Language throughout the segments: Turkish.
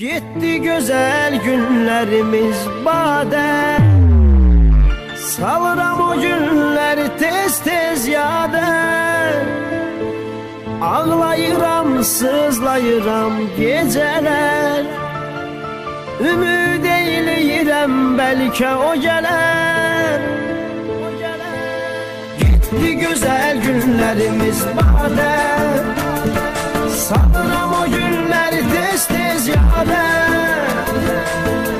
Gitti güzel günlerimiz bade Salıram o günleri tez tez yade Ağlayıram sızlayıram geceler. Ümid eyleyirem belki o geler Gitti güzel günlerimiz bade Sandım o günleri tez tez yâre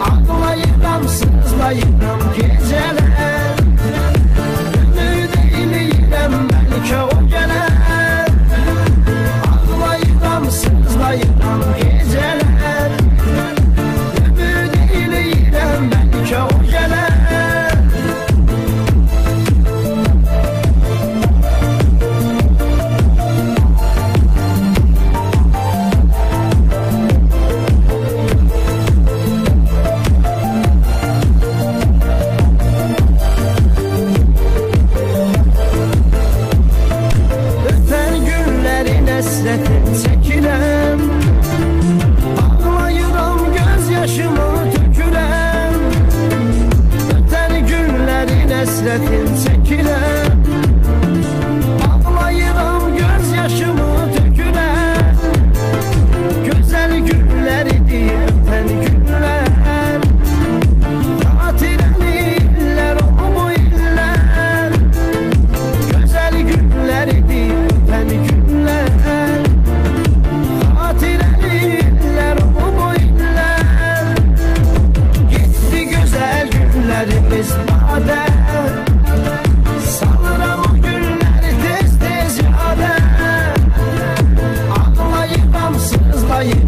Aklayıram sızlayıram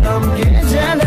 넘기잖아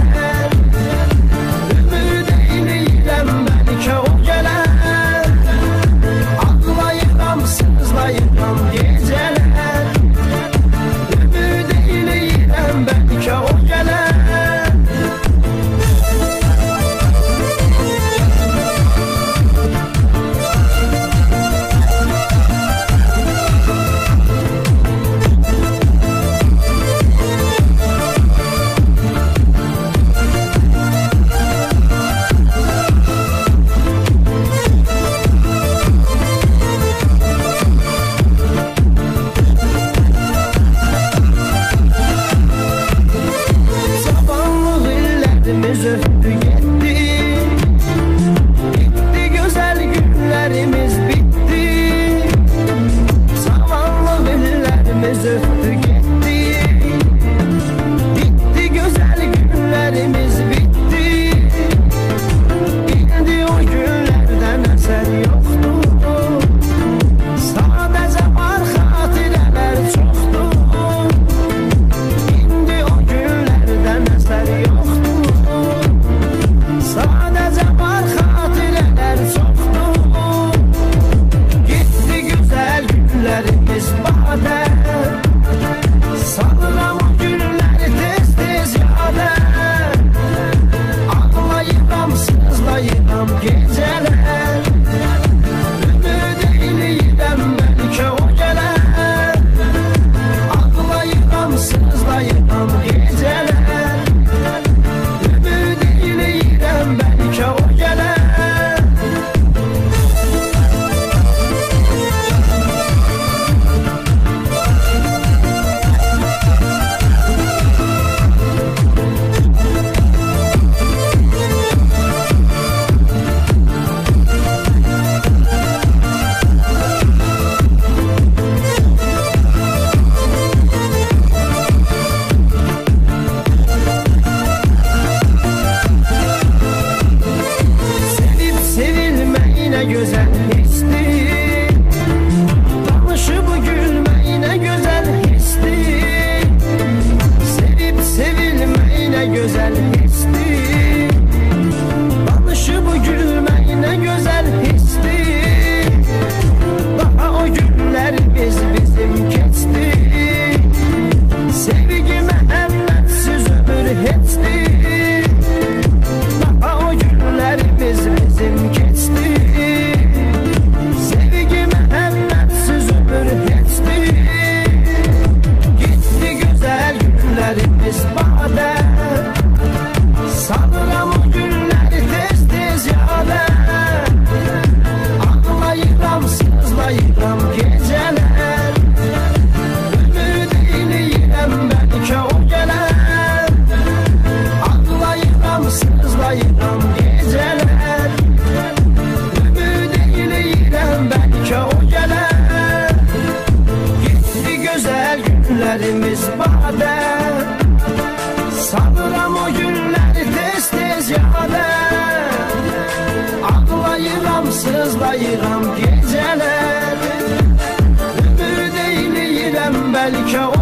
It's the günlerimiz bade. Sanıram o günleri tez tez yade. Ağlayıram sızlayıram geceler. Ümid eyleyirəm bəlkə